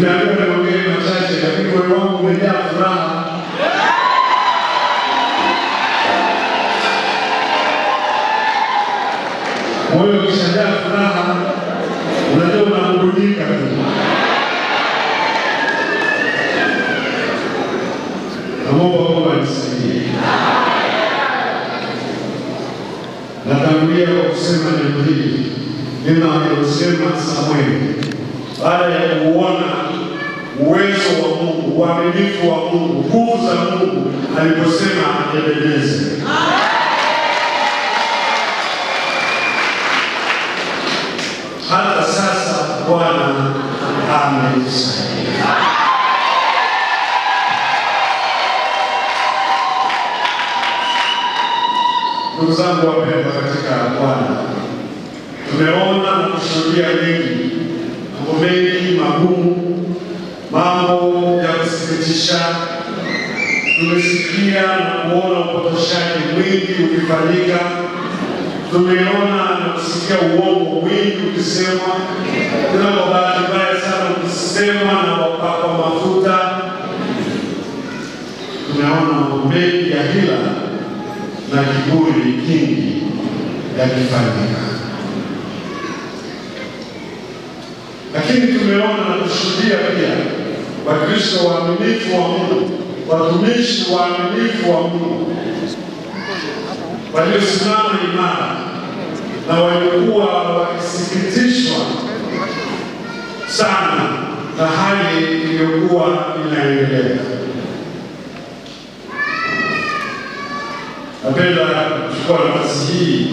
Nimeambiwa niongee machache, lakini moyo wangu umejaa furaha. Moyo ukishajaa furaha, unajua unaburudika tu. Naomba Mungu anisaidie. Natangulia kwa kusema neno hili neno alilosema Samueli baada ya kuona uaminifu wa Mungu, nguvu za Mungu aliposema Ebeneze. Hata sasa Bwana amenisaidia. Ndugu zangu wapendwa katika Bwana, tumeona na kushuhudia mengi, mambo mengi magumu, kusikitisha. Tumesikia na kuona upotoshaji mwingi ukifanyika, tumeona na kusikia uongo mwingi ukisemwa, tena kwa bahati mbaya sana ukisema na wapakwa mafuta. Tumeona mambo mengi ya hila na kiburi kingi yakifanyika, lakini tumeona na kushuhudia pia Wakristo waaminifu wa Mungu, watumishi waaminifu wa Mungu waliosimama imara na waliokuwa wakisikitishwa sana na hali iliyokuwa inaendelea. Napenda kuchukua nafasi hii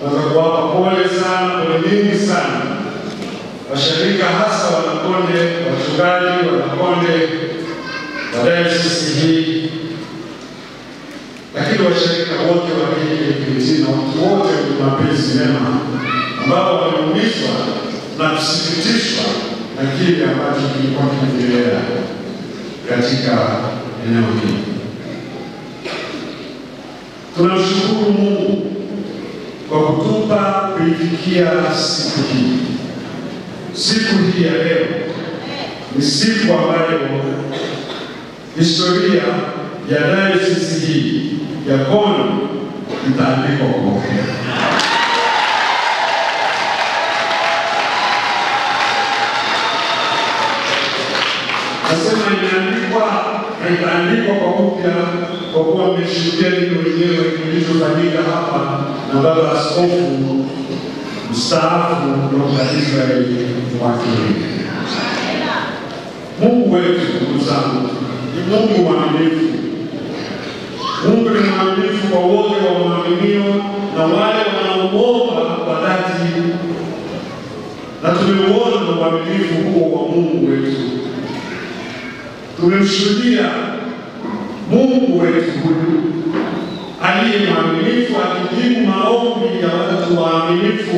kwanza kuwapa pole sana, pole nyingi sana washirika, hasa Wanakonde, wachungaji Wanakonde wa dayosisi hii, lakini washirika wote wa na watu wote wenye mapenzi mema ambao wameumizwa na kusikitishwa na kile ambacho kilikuwa kinaendelea katika eneo hili. Tunamshukuru Mungu kwa kutupa kuifikia siku hii. Siku hii ya leo ni siku ambayo historia ya dayosisi hii ya Kono itaandikwa kwa upya. Nasema imeandikwa na itaandikwa kwa upya kwa kuwa mmeshuhudia nini wenyewe kilichofanyika hapa na baba askofu mstaafu Dr. Mwakyembe. Mungu wetu, ndugu zangu, ni Mungu mwaminifu. Mungu ni mwaminifu kwa wote wamwaminio na wale wanaomwomba kwa dhati, na tumeuona uaminifu huo wa Mungu wetu. Tumemshuhudia Mungu wetu huyu aliye mwaminifu akijibu maombi ya watu waaminifu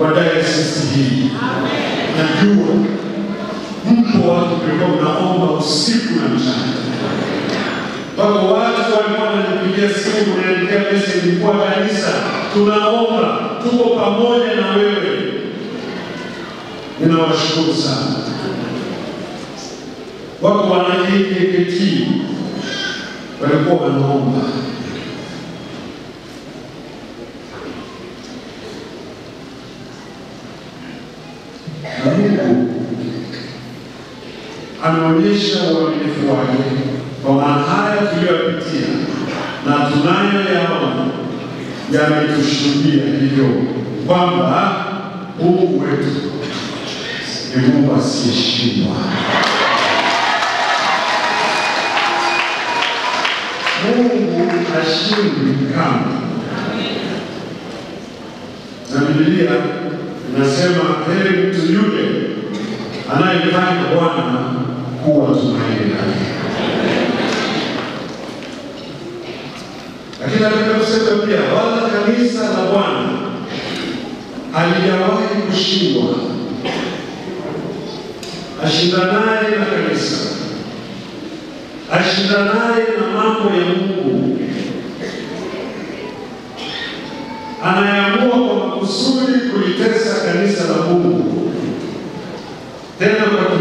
wa dayosisi hii. Najua mpo watu mlikuwa mnaomba usiku na mchana, mpaka watu walikuwa wananipigia simu, kuniandikia meseji, kwa kanisa tunaomba, tuko pamoja na wewe. Ninawashukuru sana. Wako wana KKKT walikuwa wanaomba na Mungu ameonyesha uaminifu wake kwa maana haya tuliyopitia na tunayoyaona yametushuhudia hivyo kwamba Mungu wetu ni Mungu asiyeshindwa. Mungu hashindwi kamwe, na Biblia inasema heri mtu yule anayemfanya Bwana kuwa tumaini lake. Lakini napenda kusema pia, wala kanisa la Bwana halijawahi kushindwa. Ashindanaye na kanisa, ashindanaye na mambo ya Mungu, anayeamua kwa makusudi kulitesa kanisa la Mungu tena kwa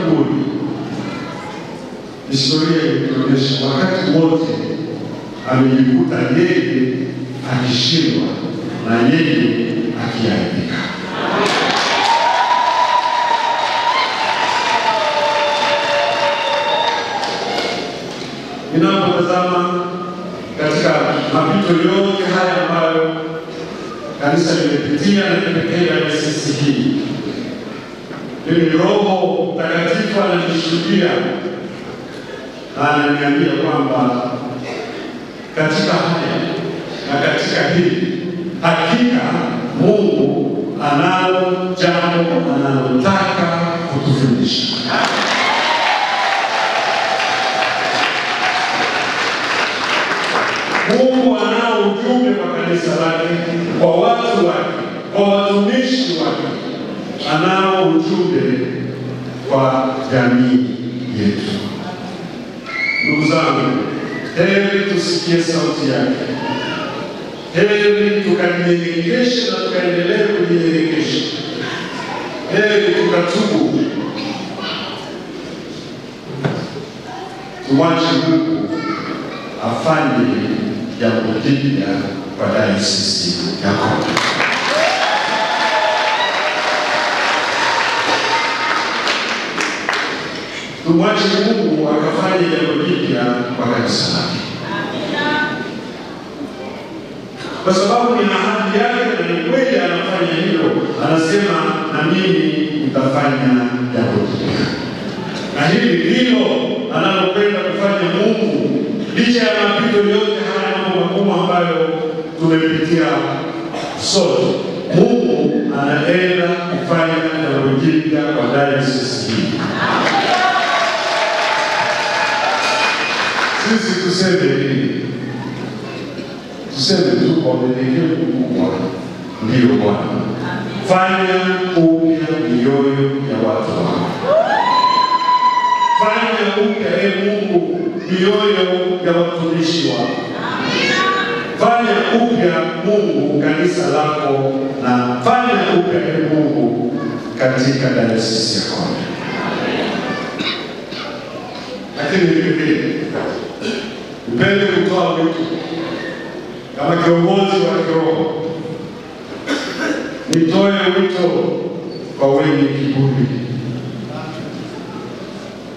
historia inaonyesha wakati wote amejikuta yeye akishindwa na yeye akiaibika. Ninapotazama katika mapito yote haya ambayo kanisa limepitia na kipekee ya hii, mimi Roho Mtakatifu ananishuhudia na ananiambia kwamba katika haya na katika hili hakika Mungu analo jambo analotaka kutufundisha. Mungu anao ujumbe kwa kanisa lake, kwa watu wake, kwa watumishi wake. Anao ujumbe kwa jamii yetu. Zangu, heri tusikie sauti yake, heri tukajinyenyekeshe na tukaendelee kujinyenyekesha, heri tukatubu, tumwache Mungu afanye jambo jipya kwa dayosisi ya Tumwache Mungu akafanye jambo jipya kwa kanisa lake, kwa sababu ni ahadi yake na ni kweli anafanya hilo. Anasema na mimi nitafanya jambo jipya, na hili ndilo analopenda kufanya Mungu licha ya mapito yote haya mambo magumu ambayo tumepitia sote. Mungu anaenda kufanya jambo jipya kwa ndani ya Sisi tuseme nini? Tuseme tu kwa unyenyekevu mkubwa, ndiyo Bwana, fanya upya mioyo ya watu wako, fanya upya e Mungu mioyo ya watumishi wako, fanya upya Mungu kanisa lako, na fanya upya e Mungu katika dayosisi ya Konde. Lakini vilevile nipende kutoa mtu kama kiongozi wa kiroho, nitoe wito kwa wenye kiburi,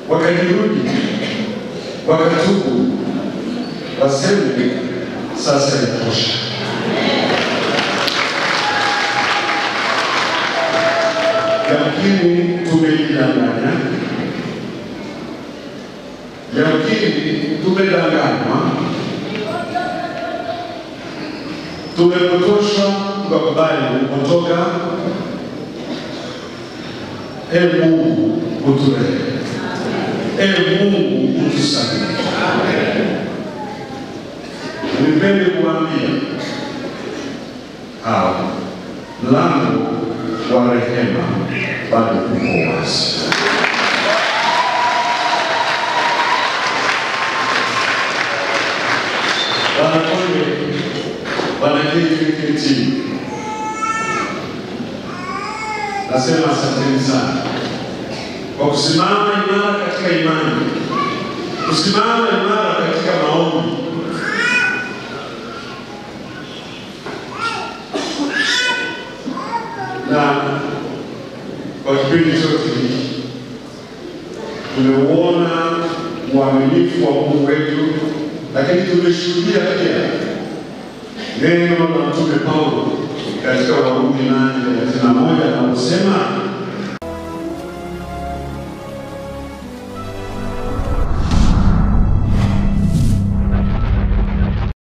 wakajirudi, wakatubu, waseme sasa inatosha. Lakini tumejidanganya, yamkini tumedanganywa, tumepotoshwa, tukakubali kupotoka. E Mungu uturehemu, e Mungu utusamehe. Nipende kuambia hawa mlango wa rehema bado uko wazi. Wanakonde wana KKKT, nasema asanteni sana. Kwa kusimama imara katika imani, kusimama imara katika maombi. Na kwa kipindi chote hiki tumeuona uaminifu wa Mungu wetu, lakini tumeshuhudia pia neno la Mtume Paulo katika Warumi nane thelathini na moja anaposema